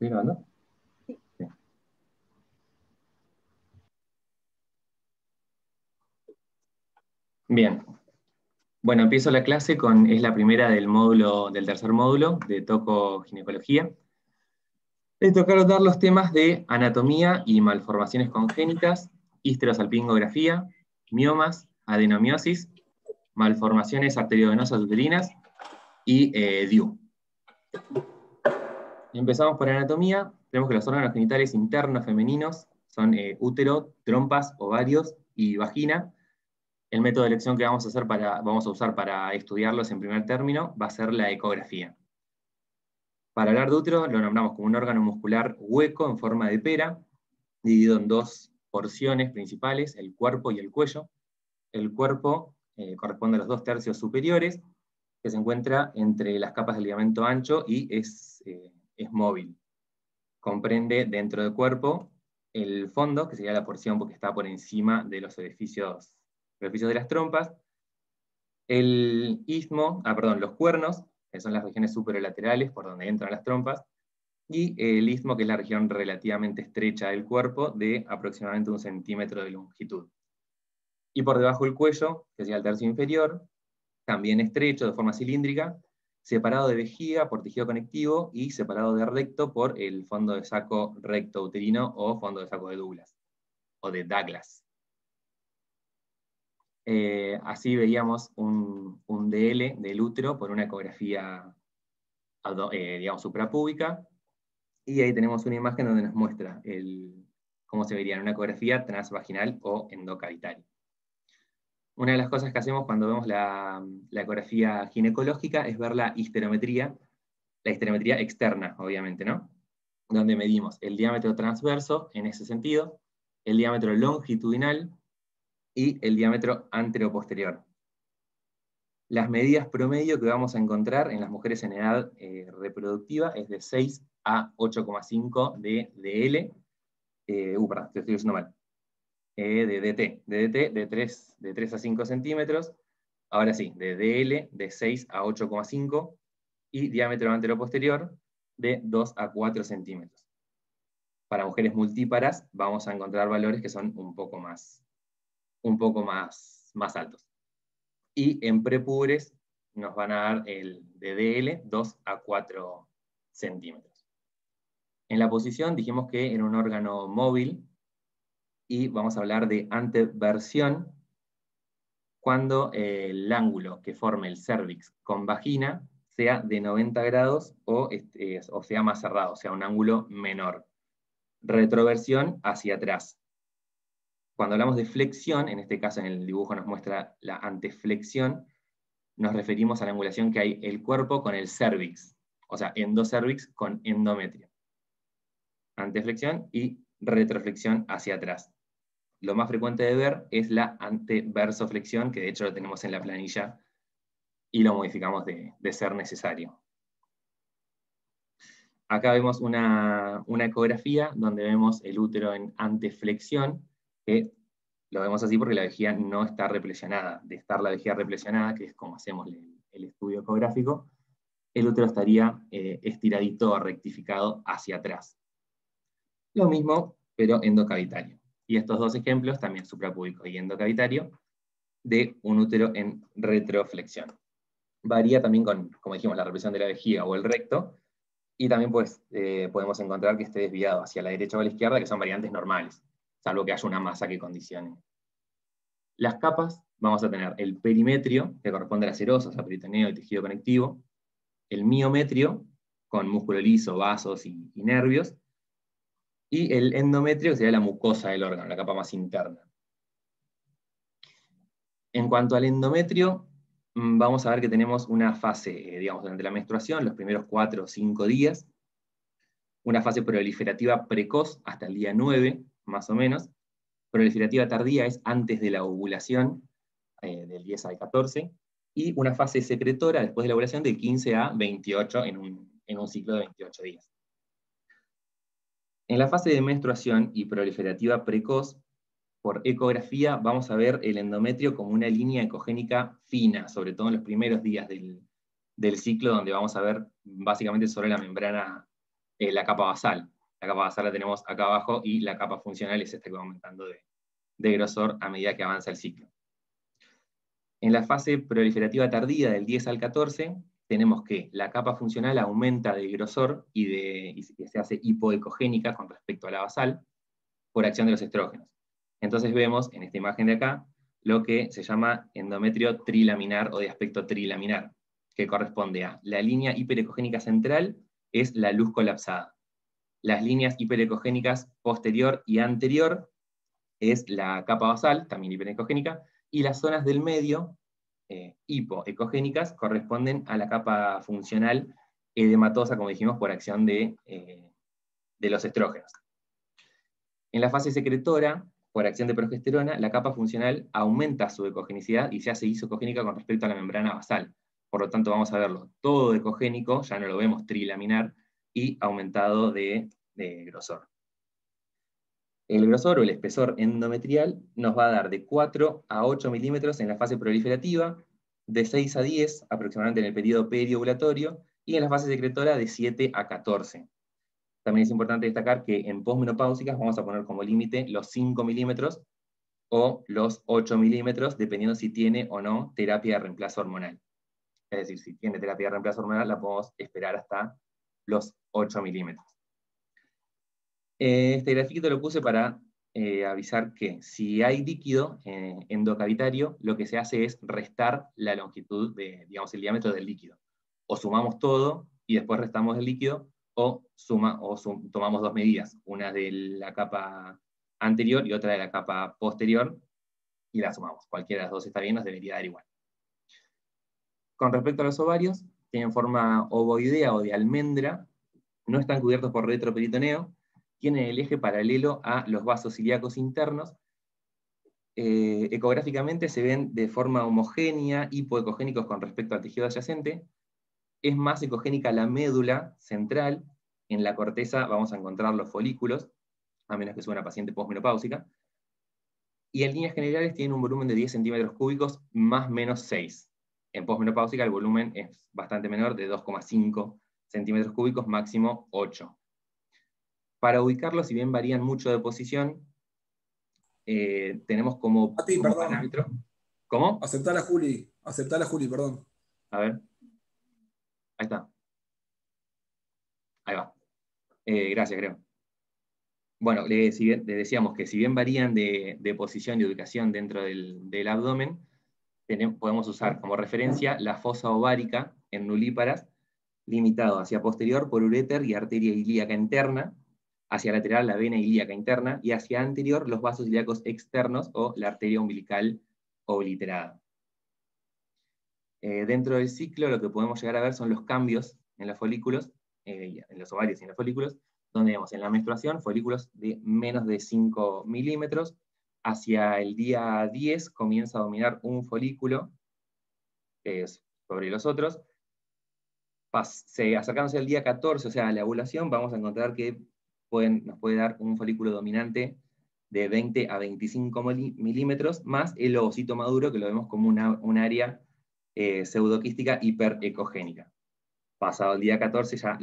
¿Estoy grabando? Bien. Bueno, empiezo la clase con, es la primera del módulo, del tercer módulo de Toco Ginecología. Le tocaron dar los temas de anatomía y malformaciones congénitas, histerosalpingografía, miomas, adenomiosis, malformaciones arteriovenosas uterinas y eh, DIU. Empezamos por anatomía. Tenemos que los órganos genitales internos femeninos son eh, útero, trompas, ovarios y vagina. El método de elección que vamos a, usar para estudiarlos en primer término va a ser la ecografía. Para hablar de útero, lo nombramos como un órgano muscular hueco en forma de pera, dividido en dos porciones principales, el cuerpo y el cuello. El cuerpo eh, corresponde a los dos tercios superiores, que se encuentra entre las capas del ligamento ancho y es, eh, móvil. Comprende dentro del cuerpo el fondo, que sería la porción porque está por encima de los orificios, orificios de las trompas, el istmo, ah, perdón, los cuernos, que son las regiones superolaterales por donde entran las trompas, y el istmo, que es la región relativamente estrecha del cuerpo, de aproximadamente un centímetro de longitud. Y por debajo el cuello, que sería el tercio inferior, también estrecho, de forma cilíndrica, separado de vejiga por tejido conectivo y separado de recto por el fondo de saco recto uterino o fondo de saco de Douglas, o de Douglas. Eh, así veíamos un, DL del útero por una ecografía eh, digamos, suprapúbica, y ahí tenemos una imagen donde nos muestra el, cómo se vería en una ecografía transvaginal o endocavitaria. Una de las cosas que hacemos cuando vemos la, ecografía ginecológica es ver la histerometría, la histerometría externa, obviamente, ¿no? Donde medimos el diámetro transverso, en ese sentido, el diámetro longitudinal y el diámetro anteroposterior. Las medidas promedio que vamos a encontrar en las mujeres en edad eh, reproductiva es de 6 a 8,5 de DL. Eh, uh, perdón, estoy diciendo mal. Eh, de DT. De DT de 3, de 3 a 5 centímetros. Ahora sí, de DL de 6 a 8,5 y diámetro anteroposterior de 2 a 4 centímetros. Para mujeres multíparas vamos a encontrar valores que son un poco más, un poco más, más altos. Y en prepubres nos van a dar el de DL 2 a 4 centímetros. En la posición dijimos que era un órgano móvil y vamos a hablar de anteversión cuando el ángulo que forme el cervix con vagina sea de 90 grados o, este, o sea más cerrado, o sea un ángulo menor. Retroversión hacia atrás. Cuando hablamos de flexión, en este caso en el dibujo nos muestra la anteflexión, nos referimos a la angulación que hay el cuerpo con el cervix, o sea, endocervix con endometrio. Anteflexión y retroflexión hacia atrás lo más frecuente de ver es la anteversoflexión, que de hecho lo tenemos en la planilla y lo modificamos de, ser necesario. Acá vemos una, ecografía donde vemos el útero en anteflexión, que lo vemos así porque la vejiga no está replesionada. De estar la vejiga replesionada, que es como hacemos el, estudio ecográfico, el útero estaría eh, estiradito o rectificado hacia atrás. Lo mismo, pero endocavitario. Y estos dos ejemplos, también suprapúbico y endocavitario, de un útero en retroflexión. Varía también con, como dijimos, la represión de la vejiga o el recto, y también pues, eh, podemos encontrar que esté desviado hacia la derecha o a la izquierda, que son variantes normales, salvo que haya una masa que condicione. Las capas, vamos a tener el perimetrio, que corresponde a las serosas, a peritoneo y tejido conectivo, el miometrio, con músculo liso, vasos y nervios, y el endometrio, que sería la mucosa del órgano, la capa más interna. En cuanto al endometrio, mm, vamos a ver que tenemos una fase, eh, digamos, durante la menstruación, los primeros 4 o 5 días, una fase proliferativa precoz hasta el día 9, más o menos. Proliferativa tardía es antes de la ovulación, eh, del 10 al 14, y una fase secretora después de la ovulación de 15 a 28 en un, en un ciclo de 28 días. En la fase de menstruación y proliferativa precoz, por ecografía vamos a ver el endometrio como una línea ecogénica fina, sobre todo en los primeros días del, ciclo, donde vamos a ver básicamente sobre la membrana eh, la capa basal. La capa basal la tenemos acá abajo y la capa funcional es esta que va aumentando de, de grosor a medida que avanza el ciclo. En la fase proliferativa tardía del 10 al 14, tenemos que la capa funcional aumenta de grosor y, de, se hace hipoecogénica con respecto a la basal por acción de los estrógenos. Entonces vemos en esta imagen de acá lo que se llama endometrio trilaminar o de aspecto trilaminar, que corresponde a la línea hiperecogénica central es la luz colapsada. Las líneas hiperecogénicas posterior y anterior es la capa basal, también hiperecogénica, y las zonas del medio, eh, hipoecogénicas, corresponden a la capa funcional edematosa, como dijimos, por acción de, eh, de los estrógenos. En la fase secretora, por acción de progesterona, la capa funcional aumenta su ecogenicidad y se hace isocogénica con respecto a la membrana basal. Por lo tanto, vamos a verlo todo ecogénico, ya no lo vemos trilaminar, y aumentado de grosor. El grosor o el espesor endometrial nos va a dar de 4 a 8 milímetros en la fase proliferativa, de 6 a 10 aproximadamente en el periodo periovulatorio, y en la fase secretora de 7 a 14. También es importante destacar que en posmenopáusicas vamos a poner como límite los 5 milímetros o los 8 milímetros, dependiendo si tiene o no terapia de reemplazo hormonal. Es decir, si tiene terapia de reemplazo hormonal, la podemos esperar hasta los 8 milímetros. Eh, este grafiquito lo puse para eh, avisar que si hay líquido eh, endocavitario, lo que se hace es restar la longitud, de, digamos, el diámetro del líquido. O sumamos todo y después restamos el líquido, o, suma, o tomamos dos medidas, una de la capa anterior y otra de la capa posterior, y la sumamos. Cualquiera de las dos está bien, nos debería dar igual. Con respecto a los ovarios, tienen forma ovoidea o de almendra, no están cubiertos por retroperitoneo, tienen el eje paralelo a los vasos ilíacos internos. Eh, ecográficamente se ven de forma homogénea, hipoecogénicos con respecto al tejido adyacente. Es más ecogénica la médula central. En la corteza vamos a encontrar los folículos, a menos que sea una paciente posmenopáusica. Y en líneas generales tienen un volumen de 10 centímetros cúbicos más menos 6. En posmenopáusica el volumen es bastante menor, de 2,5 centímetros cúbicos, máximo 8. Para ubicarlo, si bien varían mucho de posición, eh, tenemos como, a ti, parámetro. ¿Cómo? Aceptar a Juli, aceptar a Juli, perdón. A ver. Ahí está. Ahí va. Eh, gracias, creo. Bueno, le, decíamos que si bien varían de, posición y ubicación dentro del, abdomen, podemos usar como referencia la fosa ovárica en nulíparas, limitado hacia posterior por uréter y arteria ilíaca interna, hacia lateral la vena ilíaca interna y hacia anterior los vasos ilíacos externos o la arteria umbilical obliterada. Eh, dentro del ciclo lo que podemos llegar a ver son los cambios en los folículos, eh, en los ovarios y en los folículos, donde vemos en la menstruación folículos de menos de 5 milímetros, hacia el día 10 comienza a dominar un folículo sobre los otros, acercándose al día 14, o sea, a la ovulación, vamos a encontrar que nos puede dar un folículo dominante de 20 a 25 milímetros, más el ovocito maduro, que lo vemos como un área eh, pseudoquística hiperecogénica. Pasado el día 14 ya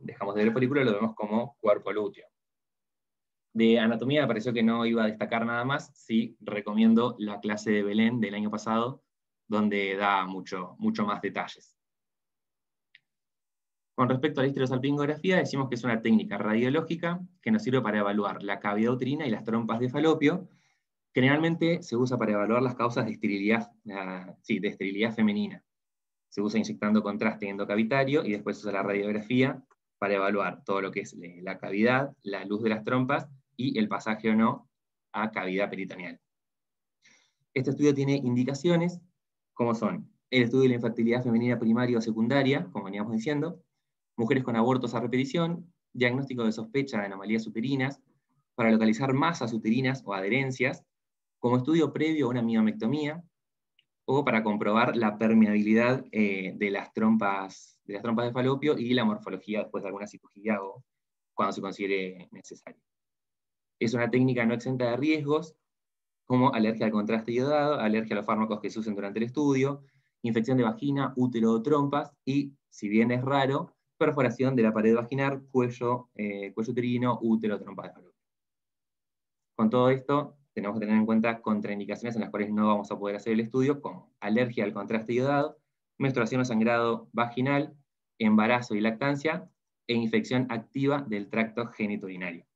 dejamos de ver el folículo lo vemos como cuerpo lúteo. De anatomía me pareció que no iba a destacar nada más, sí recomiendo la clase de Belén del año pasado, donde da mucho, mucho más detalles. Con respecto a la histerosalpingografía, decimos que es una técnica radiológica que nos sirve para evaluar la cavidad uterina y las trompas de falopio. Generalmente se usa para evaluar las causas de esterilidad, de esterilidad femenina. Se usa inyectando contraste endocavitario y después se usa la radiografía para evaluar todo lo que es la cavidad, la luz de las trompas y el pasaje o no a cavidad peritoneal. Este estudio tiene indicaciones, como son el estudio de la infertilidad femenina primaria o secundaria, como veníamos diciendo, mujeres con abortos a repetición, diagnóstico de sospecha de anomalías uterinas, para localizar masas uterinas o adherencias, como estudio previo a una miomectomía, o para comprobar la permeabilidad eh, de, las trompas, de las trompas de falopio y la morfología después de alguna cirugía o cuando se considere necesario. Es una técnica no exenta de riesgos, como alergia al contraste iodado, alergia a los fármacos que se usen durante el estudio, infección de vagina, útero o trompas, y, si bien es raro, perforación de la pared vaginal, cuello, eh, cuello uterino, útero, trompa de falopio. Con todo esto, tenemos que tener en cuenta contraindicaciones en las cuales no vamos a poder hacer el estudio, como alergia al contraste iodado, menstruación o sangrado vaginal, embarazo y lactancia, e infección activa del tracto genitourinario.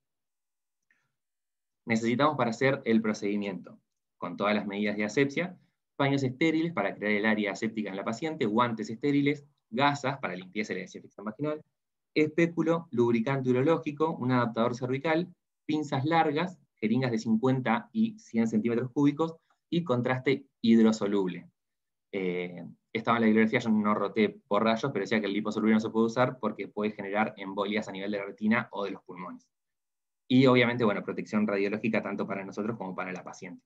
Necesitamos para hacer el procedimiento, con todas las medidas de asepsia, paños estériles para crear el área aséptica en la paciente, guantes estériles, gasas para limpieza y la desinfección vaginal, espéculo, lubricante urológico, un adaptador cervical, pinzas largas, jeringas de 50 y 100 centímetros cúbicos y contraste hidrosoluble. Eh, estaba en la bibliografía, yo no roté por rayos, pero decía que el liposoluble no se puede usar porque puede generar embolias a nivel de la retina o de los pulmones. Y obviamente, bueno, protección radiológica tanto para nosotros como para la paciente.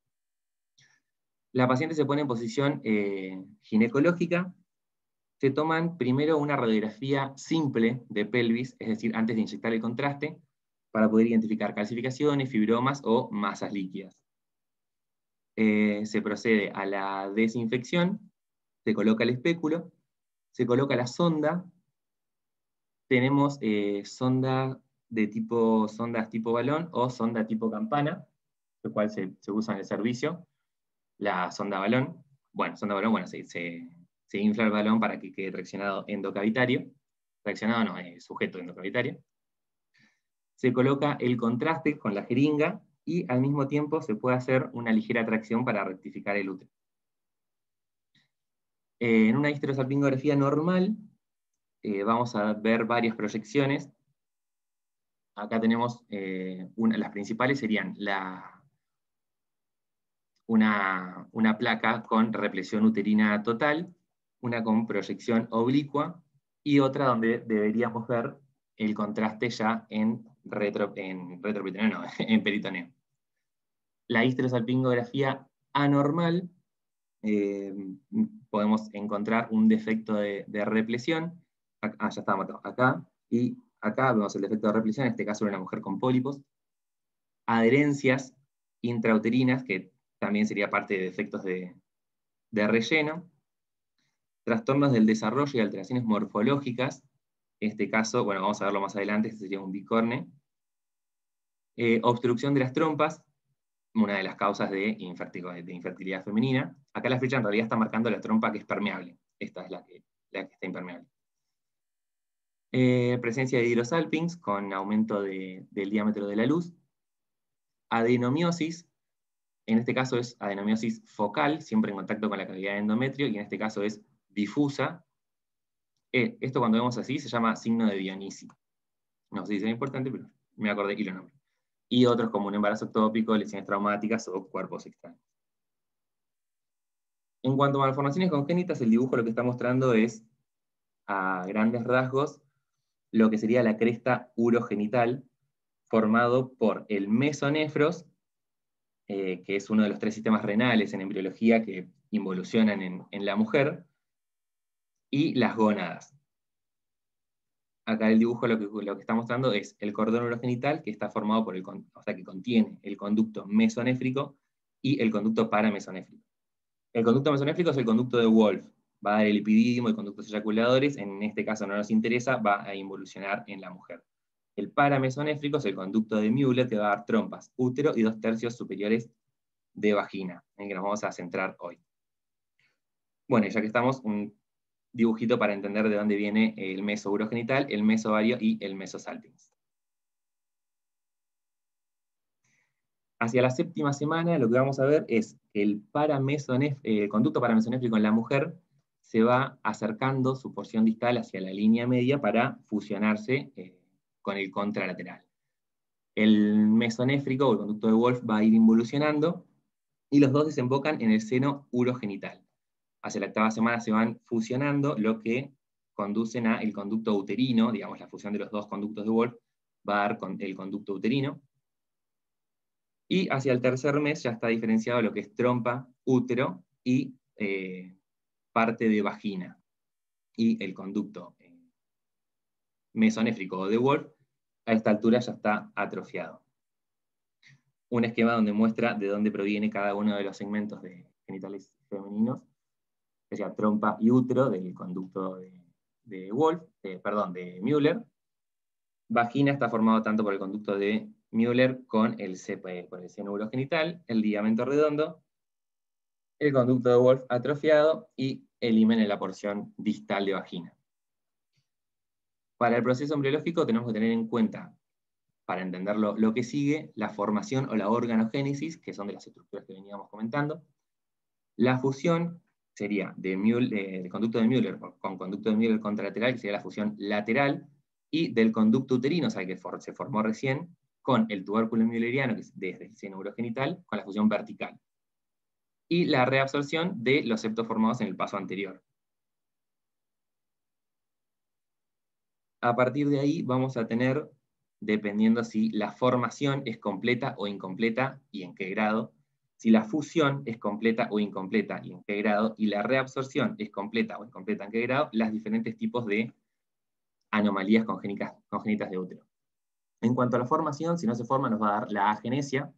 La paciente se pone en posición eh, ginecológica, se toman primero una radiografía simple de pelvis, es decir, antes de inyectar el contraste, para poder identificar calcificaciones, fibromas o masas líquidas. Eh, se procede a la desinfección, se coloca el espéculo, se coloca la sonda, tenemos eh, sonda de tipo, sondas tipo balón o sonda tipo campana, lo cual se, usa en el servicio, la sonda balón, bueno, sonda balón, bueno, se, se infla el balón para que quede reaccionado endocavitario, reaccionado no, es sujeto endocavitario. Se coloca el contraste con la jeringa y al mismo tiempo se puede hacer una ligera tracción para rectificar el útero. En una histerosalpingografía normal eh, vamos a ver varias proyecciones. Acá tenemos eh, las principales serían la, una, una placa con represión uterina total, una con proyección oblicua y otra donde deberíamos ver el contraste ya en, retro, en retroperitoneo, no, en peritoneo. La histerosalpingografía anormal, eh, podemos encontrar un defecto de, de ah, ya estábamos acá, y acá vemos el defecto de represión, en este caso de una mujer con pólipos, adherencias intrauterinas, que también sería parte de defectos de, de relleno, trastornos del desarrollo y alteraciones morfológicas, en este caso, bueno, vamos a verlo más adelante, este sería un bicorne, eh, obstrucción de las trompas, una de las causas de, infertilidad femenina. Acá la flecha en realidad está marcando la trompa que es permeable, esta es la que, está impermeable. Eh, presencia de hidrosalpings con aumento del diámetro de la luz. Adenomiosis, en este caso es adenomiosis focal, siempre en contacto con la cavidad de endometrio, y en este caso es difusa. Eh, esto cuando vemos así se llama signo de Dionisi. No sé si es importante, pero me acordé y lo nombre. Y otros como un embarazo ectópico, lesiones traumáticas o cuerpos extraños. En cuanto a malformaciones congénitas, el dibujo lo que está mostrando es, a grandes rasgos, lo que sería la cresta urogenital, formado por el mesonefros, eh, que es uno de los tres sistemas renales en embriología que involucionan en la mujer, y las gónadas. Acá el dibujo lo que, está mostrando es el cordón urogenital que está formado por el, o sea, que contiene el conducto mesonéfrico y el conducto paramesonéfrico. El conducto mesonéfrico es el conducto de Wolf, va a dar el epidídimo y conductos eyaculadores, en este caso no nos interesa, va a involucionar en la mujer. El paramesonéfrico es el conducto de Mueller que va a dar trompas, útero y dos tercios superiores de vagina, en que nos vamos a centrar hoy. Bueno, ya que estamos, dibujito para entender de dónde viene el meso urogenital, el meso ovario y el meso salpings. Hacia la séptima semana lo que vamos a ver es el, el conducto paramesonéfrico en la mujer se va acercando su porción distal hacia la línea media para fusionarse eh, con el contralateral. El mesonéfrico o el conducto de Wolf va a ir involucionando y los dos desembocan en el seno urogenital hacia la octava semana se van fusionando, lo que conducen a el conducto uterino, digamos, la fusión de los dos conductos de Wolf va a dar con el conducto uterino. Y hacia el tercer mes ya está diferenciado lo que es trompa, útero y eh, parte de vagina. Y el conducto eh, mesonéfrico de Wolf a esta altura ya está atrofiado. Un esquema donde muestra de dónde proviene cada uno de los segmentos de genitales femeninos decía, trompa y útero del conducto de Wolf, eh, perdón, de Müller. Vagina está formado tanto por el conducto de Müller con el, eh, por el seno urogenital, el ligamento redondo, el conducto de Wolf atrofiado y el himen en la porción distal de vagina. Para el proceso embriológico tenemos que tener en cuenta, para entenderlo, lo que sigue, la formación o la organogénesis, que son de las estructuras que veníamos comentando. La fusión sería de del conducto de Müller con conducto de Müller contralateral, que sería la fusión lateral, y del conducto uterino, o sea, que se formó recién, con el tubérculo mülleriano, que es desde el seno urogenital, con la fusión vertical. Y la reabsorción de los septos formados en el paso anterior. A partir de ahí vamos a tener, dependiendo si la formación es completa o incompleta y en qué grado, si la fusión es completa o incompleta y en qué grado, y la reabsorción es completa o incompleta en qué grado, las diferentes tipos de anomalías congénitas, congénitas de útero. En cuanto a la formación, si no se forma, nos va a dar la agenesia.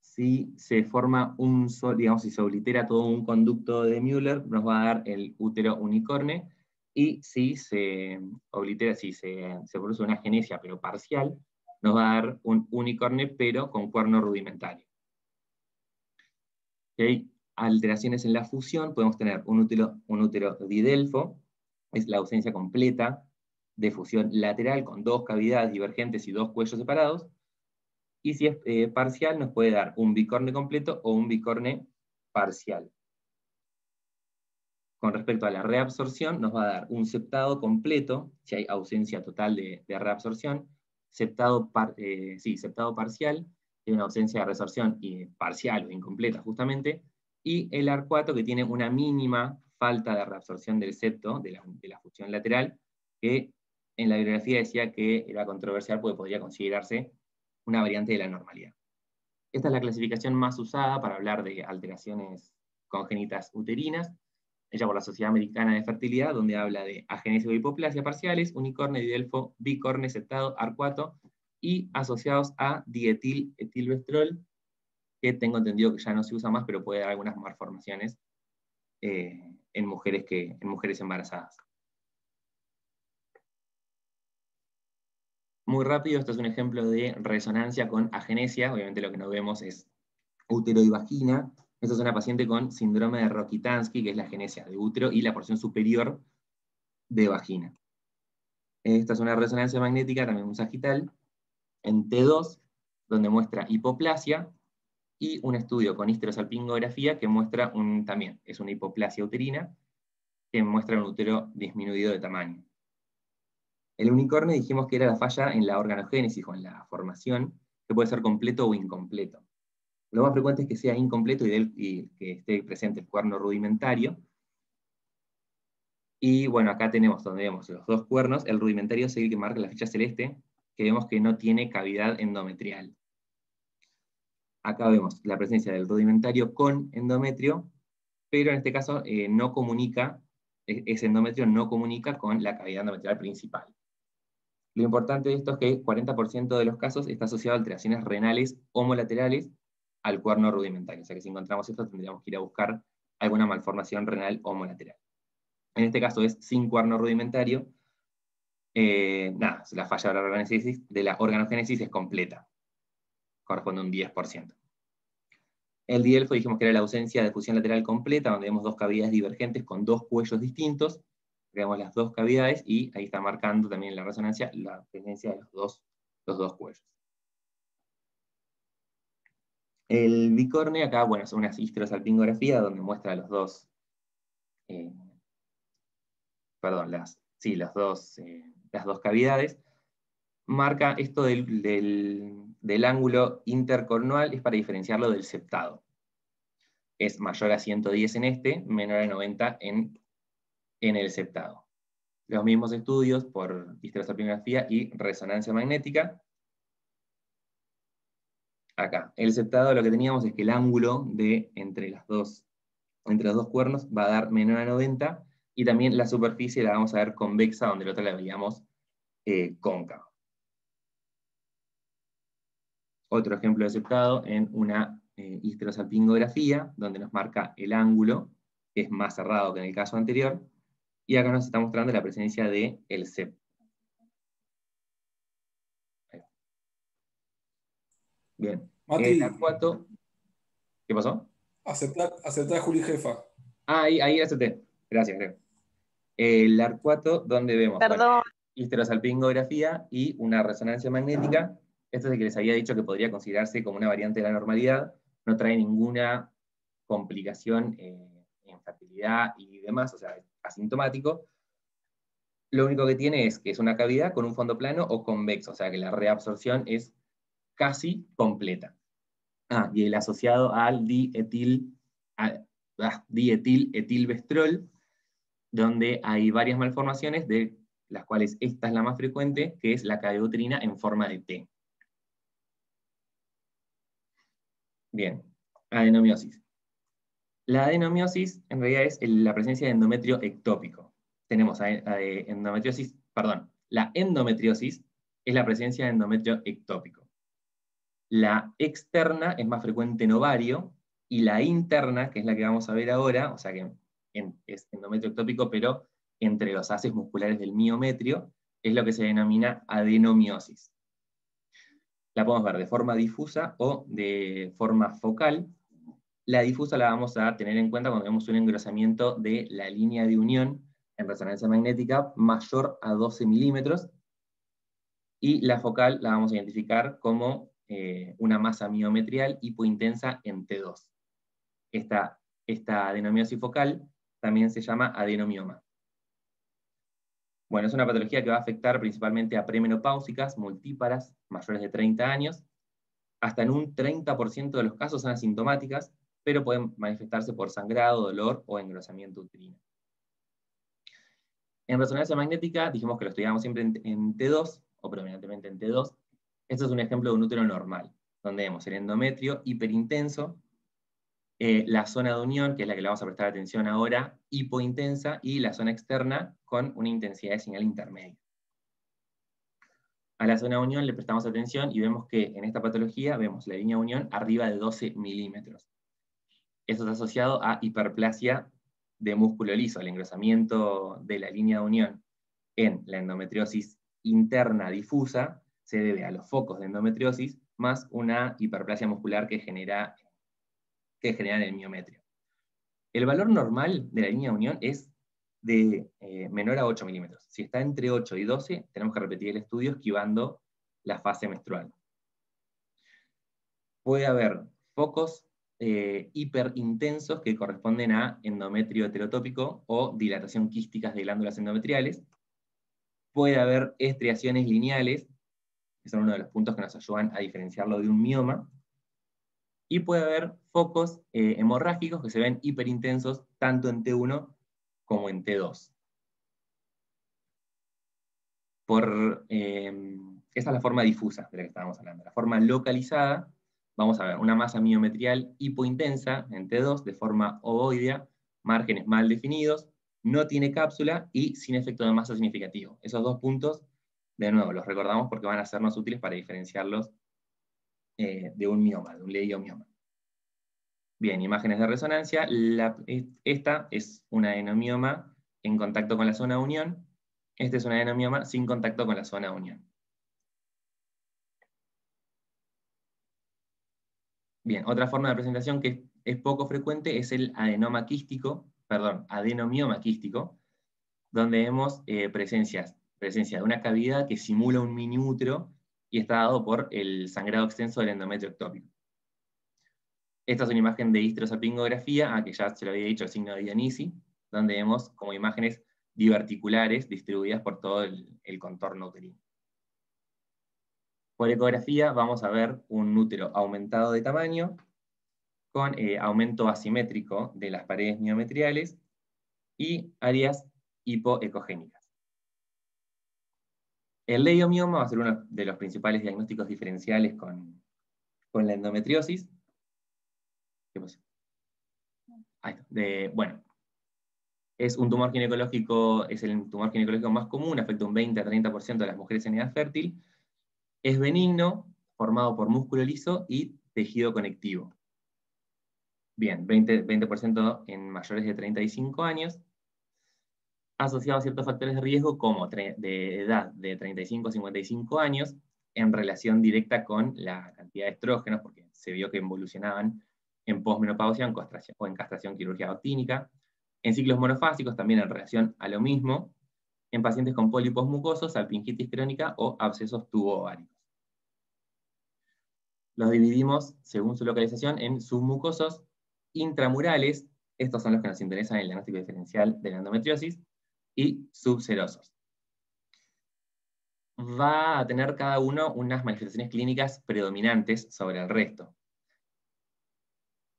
Si se forma un, digamos, si se oblitera todo un conducto de Müller, nos va a dar el útero unicorne. Y si se oblitera, si se, se produce una agenesia pero parcial, nos va a dar un unicorne pero con cuerno rudimentario. Hay Alteraciones en la fusión, podemos tener un útero, un útero didelfo, es la ausencia completa de fusión lateral con dos cavidades divergentes y dos cuellos separados. Y si es eh, parcial, nos puede dar un bicorne completo o un bicorne parcial. Con respecto a la reabsorción, nos va a dar un septado completo, si hay ausencia total de, reabsorción, septado, eh, sí, septado parcial, tiene una ausencia de reabsorción y parcial o incompleta justamente, y el arcuato que tiene una mínima falta de reabsorción del septo, de la, de fusión lateral, que en la bibliografía decía que era controversial porque podría considerarse una variante de la normalidad. Esta es la clasificación más usada para hablar de alteraciones congénitas uterinas, hecha por la Sociedad Americana de Fertilidad, donde habla de agenesia o hipoplasia parciales, unicorne, didelfo, bicorne, septado, arcuato, y asociados a dietil etilvestrol, que tengo entendido que ya no se usa más, pero puede dar algunas malformaciones eh, en, mujeres que, en mujeres embarazadas. Muy rápido, esto es un ejemplo de resonancia con agenesia. Obviamente lo que no vemos es útero y vagina. Esta es una paciente con síndrome de Rokitansky, que es la agenesia de útero y la porción superior de vagina. Esta es una resonancia magnética, también un sagital, en T2, donde muestra hipoplasia, y un estudio con histerosalpingografía que muestra un, también, es una hipoplasia uterina, que muestra un útero disminuido de tamaño. El unicornio dijimos que era la falla en la organogénesis o en la formación, que puede ser completo o incompleto. Lo más frecuente es que sea incompleto y, que esté presente el cuerno rudimentario. Y bueno, acá tenemos donde vemos los dos cuernos, el rudimentario es el que marca la ficha celeste, que vemos que no tiene cavidad endometrial. Acá vemos la presencia del rudimentario con endometrio, pero en este caso eh, no comunica, e-, ese endometrio no comunica con la cavidad endometrial principal. Lo importante de esto es que 40% de los casos está asociado a alteraciones renales homolaterales al cuerno rudimentario. O sea que si encontramos esto tendríamos que ir a buscar alguna malformación renal homolateral. En este caso es sin cuerno rudimentario. Eh, nada, la falla de la, organogénesis es completa. Corresponde a un 10%. El dielfo dijimos que era la ausencia de fusión lateral completa, donde vemos dos cavidades divergentes con dos cuellos distintos, creamos las dos cavidades y ahí está marcando también la resonancia la presencia de los dos, los dos cuellos. El bicorne acá, bueno, es una histerosalpingografía donde muestra los dos, eh, perdón, las, sí, las dos, eh, las dos cavidades. Marca esto del, del ángulo intercornual, es para diferenciarlo del septado. Es mayor a 110 en este, menor a 90 en en el septado. Los mismos estudios por histerosalpingografía y resonancia magnética. Acá, el septado lo que teníamos es que el ángulo de entre, las dos, entre los dos cuernos va a dar menor a 90, y también la superficie la vamos a ver convexa, donde la otra la veíamos eh, cóncava. Otro ejemplo de septado en una eh, histerosalpingografía, donde nos marca el ángulo, que es más cerrado que en el caso anterior, Y acá nos está mostrando la presencia de el CEP. Bien. Mati. El A4. ¿Qué pasó? Aceptar, aceptar Juli Jefa. Ah, ahí, ahí acepté. Gracias, Greg. El AR4, donde vemos bueno, histerosalpingografía y una resonancia magnética. Esto es el que les había dicho que podría considerarse como una variante de la normalidad. No trae ninguna complicación eh, en fertilidad y demás, o sea, es asintomático. Lo único que tiene es que es una cavidad con un fondo plano o convexo, o sea que la reabsorción es casi completa. Ah, y el asociado al dietil, a- ah, dietil etilvestrol, donde hay varias malformaciones, de las cuales esta es la más frecuente, que es la caveotrina en forma de T. Bien, adenomiosis. La adenomiosis en realidad es la presencia de endometrio ectópico. Tenemos a- a- endometriosis, perdón, la endometriosis es la presencia de endometrio ectópico. La externa es más frecuente en ovario, y la interna, que es la que vamos a ver ahora, o sea que en- es endometrio ectópico, pero entre los haces musculares del miometrio, es lo que se denomina adenomiosis. La podemos ver de forma difusa o de forma focal. La difusa la vamos a tener en cuenta cuando vemos un engrosamiento de la línea de unión en resonancia magnética mayor a 12 milímetros, y la focal la vamos a identificar como eh, una masa miometrial hipointensa en T2. Esta, esta adenomiosis focal también se llama adenomioma. Bueno, es una patología que va a afectar principalmente a premenopáusicas, multíparas, mayores de 30 años. Hasta en un 30% de los casos son asintomáticas, pero pueden manifestarse por sangrado, dolor o engrosamiento uterino. En resonancia magnética dijimos que lo estudiamos siempre en, en T2, o predominantemente en T2. Este es un ejemplo de un útero normal, donde vemos el endometrio hiperintenso, eh, la zona de unión, que es la que le vamos a prestar atención ahora, hipointensa, y la zona externa con una intensidad de señal intermedia. A la zona de unión le prestamos atención y vemos que en esta patología vemos la línea de unión arriba de 12 milímetros. Esto está asociado a hiperplasia de músculo liso, el engrosamiento de la línea de unión en la endometriosis interna difusa se debe a los focos de endometriosis más una hiperplasia muscular que genera que generan el miometrio. El valor normal de la línea de unión es de eh, menor a 8 milímetros. Si está entre 8 y 12, tenemos que repetir el estudio esquivando la fase menstrual. Puede haber focos eh, hiperintensos que corresponden a endometrio heterotópico o dilatación quísticas de glándulas endometriales. Puede haber estriaciones lineales, que son uno de los puntos que nos ayudan a diferenciarlo de un mioma, y puede haber focos eh, hemorrágicos que se ven hiperintensos tanto en T1 como en T2. Por, eh, esa es la forma difusa de la que estábamos hablando. La forma localizada, vamos a ver una masa miometrial hipointensa en T2 de forma ovoidea, márgenes mal definidos, no tiene cápsula y sin efecto de masa significativo. Esos dos puntos, de nuevo, los recordamos porque van a sernos útiles para diferenciarlos eh, de un mioma, de un leiomioma. Bien, imágenes de resonancia. Esta es una adenomioma en contacto con la zona unión. Este es un adenomioma sin contacto con la zona unión. Bien, otra forma de presentación que es poco frecuente es el adenoma quístico, perdón, adenomioma quístico, donde vemos eh, presencia de una cavidad que simula un mini útero y está dado por el sangrado extenso del endometrio ectópico. Esta es una imagen de histerosalpingografía, a que ya se lo había dicho el signo de Dionisi, donde vemos como imágenes diverticulares distribuidas por todo el, el contorno uterino. Por ecografía vamos a ver un útero aumentado de tamaño, con eh, aumento asimétrico de las paredes miometriales y áreas hipoecogénicas. El leiomioma va a ser uno de los principales diagnósticos diferenciales con, con la endometriosis. Bueno, es un tumor ginecológico, es el tumor ginecológico más común, afecta un 20 a 30% de las mujeres en edad fértil. Es benigno, formado por músculo liso y tejido conectivo. Bien, 20%, 20 en mayores de 35 años. Asociado a ciertos factores de riesgo como de edad de 35 a 55 años, en relación directa con la cantidad de estrógenos, porque se vio que evolucionaban en posmenopausia o en castración quirúrgica actínica, en ciclos monofásicos también en relación a lo mismo, en pacientes con pólipos mucosos, salpingitis crónica o abscesos tubo-ováricos. Los dividimos, según su localización, en submucosos intramurales, estos son los que nos interesan en el diagnóstico diferencial de la endometriosis, y subserosos. Va a tener cada uno unas manifestaciones clínicas predominantes sobre el resto.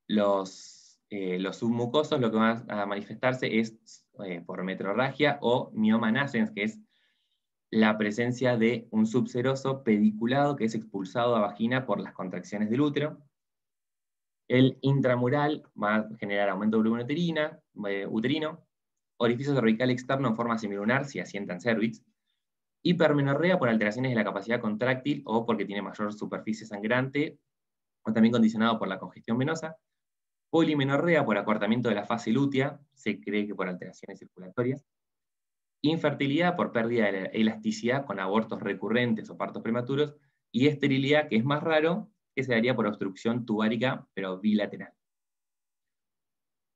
Los, eh, los submucosos lo que van a manifestarse es eh, por metrorragia o mioma que es la presencia de un subseroso pediculado que es expulsado a vagina por las contracciones del útero. El intramural va a generar aumento de volumen eh, uterino, orificio cervical externo en forma semilunar si asienta en cervix, hipermenorrea por alteraciones de la capacidad contráctil o porque tiene mayor superficie sangrante, o también condicionado por la congestión venosa, polimenorrea por acortamiento de la fase lútea, se cree que por alteraciones circulatorias, infertilidad por pérdida de elasticidad con abortos recurrentes o partos prematuros, y esterilidad, que es más raro, que se daría por obstrucción tubárica, pero bilateral.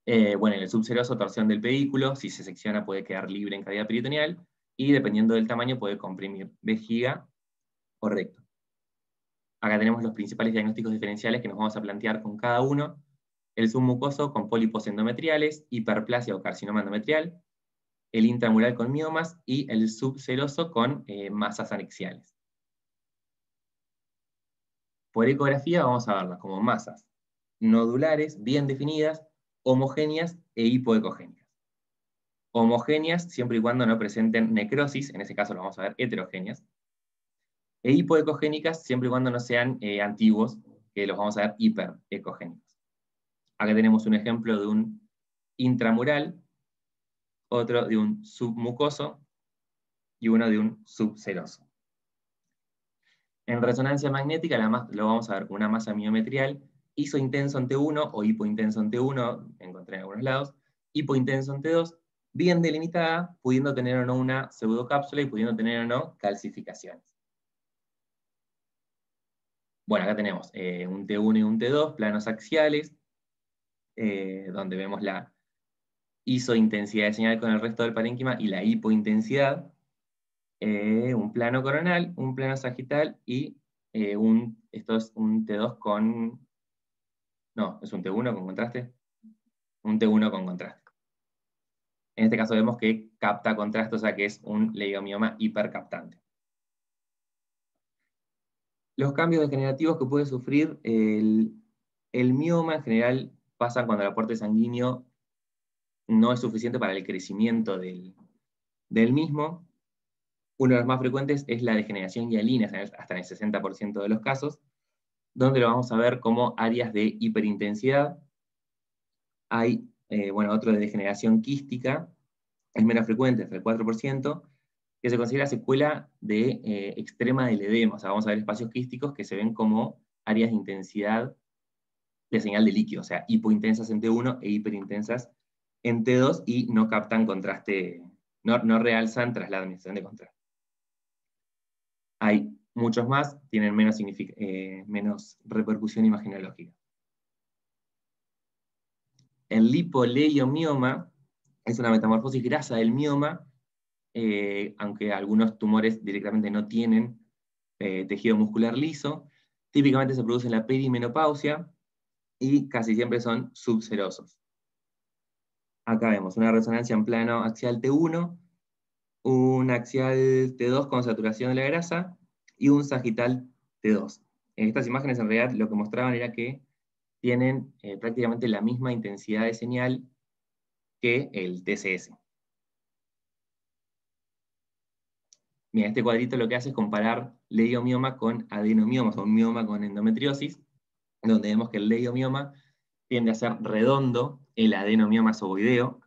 Eh, bueno, en el subseroso torsión del pedículo, si se secciona puede quedar libre en cavidad peritoneal, y dependiendo del tamaño puede comprimir vejiga o recto. Acá tenemos los principales diagnósticos diferenciales que nos vamos a plantear con cada uno, el submucoso con pólipos endometriales, hiperplasia o carcinoma endometrial, el intramural con miomas y el subseroso con eh, masas anexiales. Por ecografía vamos a verlas como masas nodulares, bien definidas, homogéneas e hipoecogénicas. Homogéneas siempre y cuando no presenten necrosis, en ese caso lo vamos a ver heterogéneas, e hipoecogénicas siempre y cuando no sean eh, antiguos, que los vamos a ver hiperecogénicos. Acá tenemos un ejemplo de un intramural, otro de un submucoso y uno de un subseroso. En resonancia magnética lo vamos a ver una masa miometrial isointenso en T1 o hipointenso en T1, encontré en algunos lados, hipointenso en T2, bien delimitada, pudiendo tener o no una pseudocápsula y pudiendo tener o no calcificaciones. Bueno, acá tenemos eh, un T1 y un T2, planos axiales, eh, donde vemos la isointensidad de señal con el resto del parénquima y la hipointensidad, eh, un plano coronal, un plano sagital y eh, un, esto es un T2 con, no, es un T1 con contraste, un T1 con contraste. En este caso vemos que capta contraste, o sea que es un leiomioma hipercaptante. Los cambios degenerativos que puede sufrir el, mioma en general pasa cuando el aporte sanguíneo no es suficiente para el crecimiento del, mismo. Uno de los más frecuentes es la degeneración hialina, hasta en el 60% de los casos, donde lo vamos a ver como áreas de hiperintensidad. Hay, eh, bueno, otro de degeneración quística, es menos frecuente, hasta el 4%, que se considera secuela de eh, extrema del edema. O sea, vamos a ver espacios quísticos que se ven como áreas de intensidad de señal de líquido, o sea, hipointensas en T1 e hiperintensas en T2 y no captan contraste, no, no realzan tras la administración de contraste. Hay muchos más, tienen menos, eh, menos repercusión imaginológica. El lipoleiomioma es una metamorfosis grasa del mioma, eh, aunque algunos tumores directamente no tienen eh, tejido muscular liso. Típicamente se produce en la perimenopausia, y casi siempre son subserosos. Acá vemos una resonancia en plano axial T1, un axial T2 con saturación de la grasa y un sagital T2. En estas imágenes en realidad lo que mostraban era que tienen eh, prácticamente la misma intensidad de señal que el TCS. Mira, este cuadrito lo que hace es comparar leiomioma con adenomioma, o mioma con endometriosis, donde vemos que el leiomioma tiende a ser redondo, el adenomioma es ovoideo.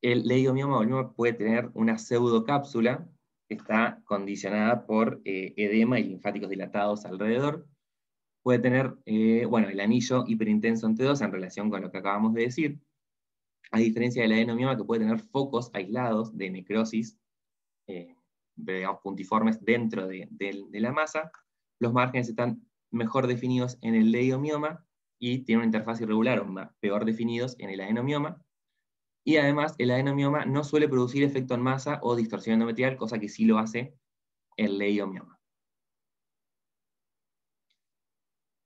El leiomioma o mioma puede tener una pseudocápsula está condicionada por eh, edema y linfáticos dilatados alrededor. Puede tener, eh, bueno, el anillo hiperintenso en T2 en relación con lo que acabamos de decir. a diferencia del adenomioma que puede tener focos aislados de necrosis, eh, digamos, puntiformes dentro de, la masa, los márgenes están mejor definidos en el leiomioma y tienen una interfaz irregular o peor definidos en el adenomioma. Y además, el adenomioma no suele producir efecto en masa o distorsión endometrial, cosa que sí lo hace el leiomioma.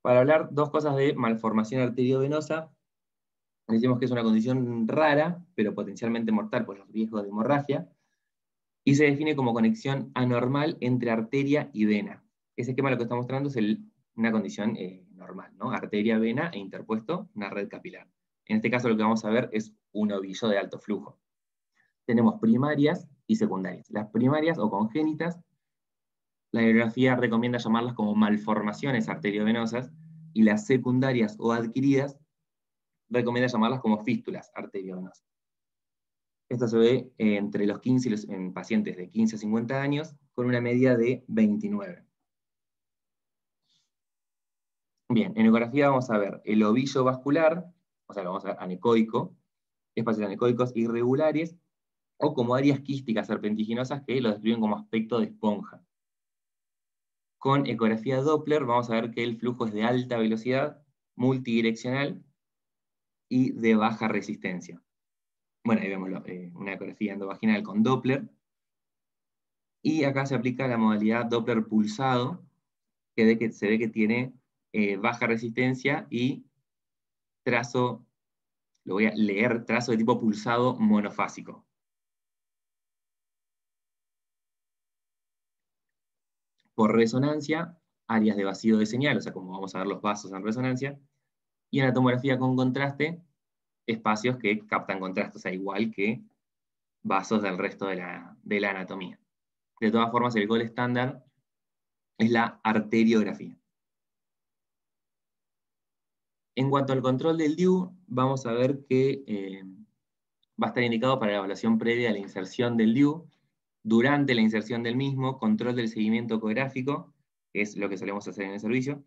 Para hablar dos cosas de malformación arteriovenosa, decimos que es una condición rara, pero potencialmente mortal por los riesgos de hemorragia, y se define como conexión anormal entre arteria y vena. Ese esquema lo que está mostrando es una condición eh, normal, ¿no? arteria, vena e interpuesto una red capilar. En este caso lo que vamos a ver es un ovillo de alto flujo. Tenemos primarias y secundarias. Las primarias o congénitas, la bibliografía recomienda llamarlas como malformaciones arteriovenosas, y las secundarias o adquiridas recomienda llamarlas como fístulas arteriovenosas. Esto se ve entre los 15 y los, en pacientes de 15 a 50 años, con una media de 29. Bien, en ecografía vamos a ver el ovillo vascular, o sea, vamos a ver anecoico, espacios anecoicos irregulares, o como áreas quísticas serpentiginosas que lo describen como aspecto de esponja. Con ecografía Doppler vamos a ver que el flujo es de alta velocidad, multidireccional y de baja resistencia. Bueno, ahí vemos eh, una ecografía endovaginal con Doppler. Y acá se aplica la modalidad Doppler pulsado, que, se ve que tiene eh, baja resistencia y trazo, lo voy a leer, trazo de tipo pulsado monofásico. Por resonancia, áreas de vacío de señal, o sea, como vamos a ver los vasos en resonancia, y en la tomografía con contraste, espacios que captan contraste, o sea, igual que vasos del resto de la, de la anatomía. De todas formas, el gol estándar es la arteriografía. En cuanto al control del DIU, vamos a ver que eh, va a estar indicado para la evaluación previa a la inserción del DIU, durante la inserción del mismo, control del seguimiento ecográfico, que es lo que solemos hacer en el servicio,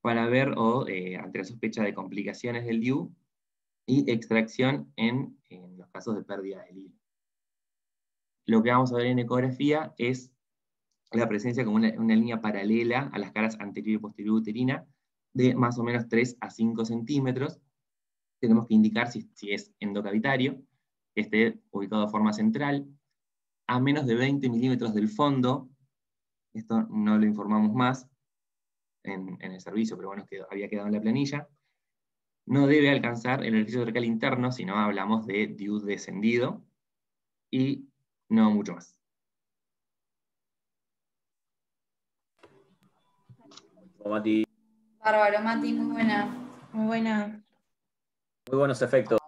para ver o eh, ante la sospecha de complicaciones del DIU, y extracción en, los casos de pérdida del hilo. Lo que vamos a ver en ecografía es la presencia como una, línea paralela a las caras anterior y posterior uterina de más o menos 3 a 5 centímetros. Tenemos que indicar si, es endocavitario, que esté ubicado de forma central, a menos de 20 milímetros del fondo, esto no lo informamos más en, el servicio, pero bueno, había quedado en la planilla, no debe alcanzar el orificio cervical interno, si no hablamos de DIU descendido, y no mucho más. Mati. Bárbaro, Mati, muy buena. Muy buena. Muy buenos efectos.